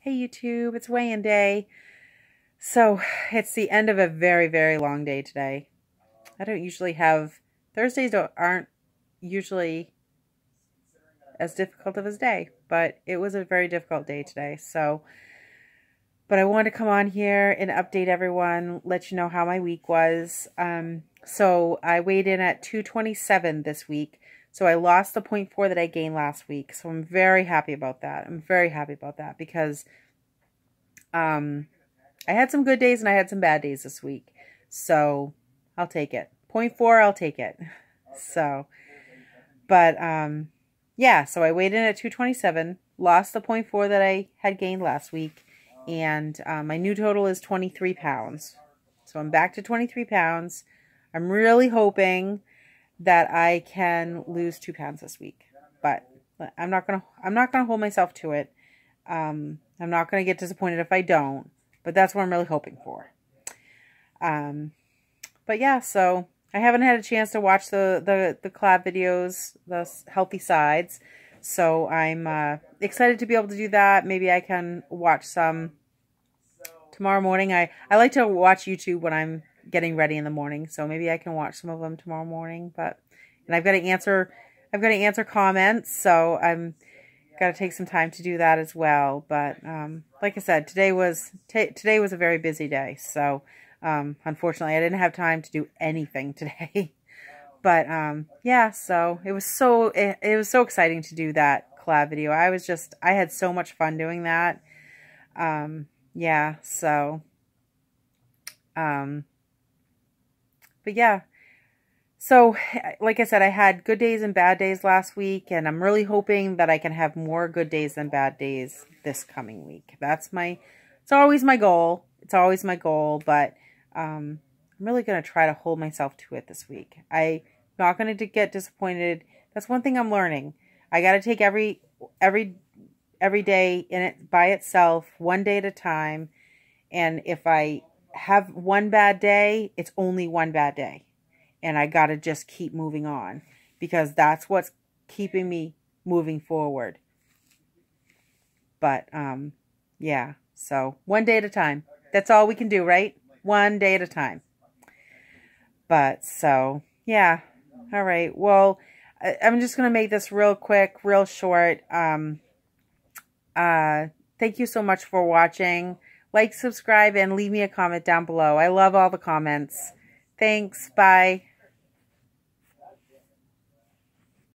Hey YouTube, it's weigh-in day. So it's the end of a very, very long day today. I don't usually have, Thursdays don't, aren't usually as difficult of a day, but it was a very difficult day today. So, but I wanted to come on here and update everyone, let you know how my week was. Um, so I weighed in at 227 this week. So I lost the 0.4 that I gained last week. So I'm very happy about that. I'm very happy about that because um, I had some good days and I had some bad days this week. So I'll take it. 0.4, I'll take it. So, but um, yeah, so I weighed in at 227, lost the 0.4 that I had gained last week, and um, my new total is 23 pounds. So I'm back to 23 pounds. I'm really hoping that I can lose two pounds this week. But I'm not gonna I'm not gonna hold myself to it. Um, I'm not gonna get disappointed if I don't. But that's what I'm really hoping for. Um, but yeah, so I haven't had a chance to watch the the the collab videos, the healthy sides. So I'm uh, excited to be able to do that. Maybe I can watch some tomorrow morning. I I like to watch YouTube when I'm getting ready in the morning. So maybe I can watch some of them tomorrow morning. But and I've got to answer I've got to answer comments, so I'm got to take some time to do that as well. But um, like I said, today was today was a very busy day. So um, unfortunately, I didn't have time to do anything today. but um, yeah, so it was so it, it was so exciting to do that collab video. I was just I had so much fun doing that. Um, yeah, so um, but yeah. So, like I said, I had good days and bad days last week, and I'm really hoping that I can have more good days than bad days this coming week. That's my, it's always my goal. It's always my goal, but um, I'm really going to try to hold myself to it this week. I'm not going to get disappointed. That's one thing I'm learning. I got to take every, every, every day in it by itself, one day at a time. And if I have one bad day, it's only one bad day. And I got to just keep moving on because that's what's keeping me moving forward. But, um, yeah, so one day at a time. That's all we can do, right? One day at a time. But, so, yeah. All right. Well, I'm just going to make this real quick, real short. Um, uh, thank you so much for watching. Like, subscribe, and leave me a comment down below. I love all the comments. Thanks. Bye.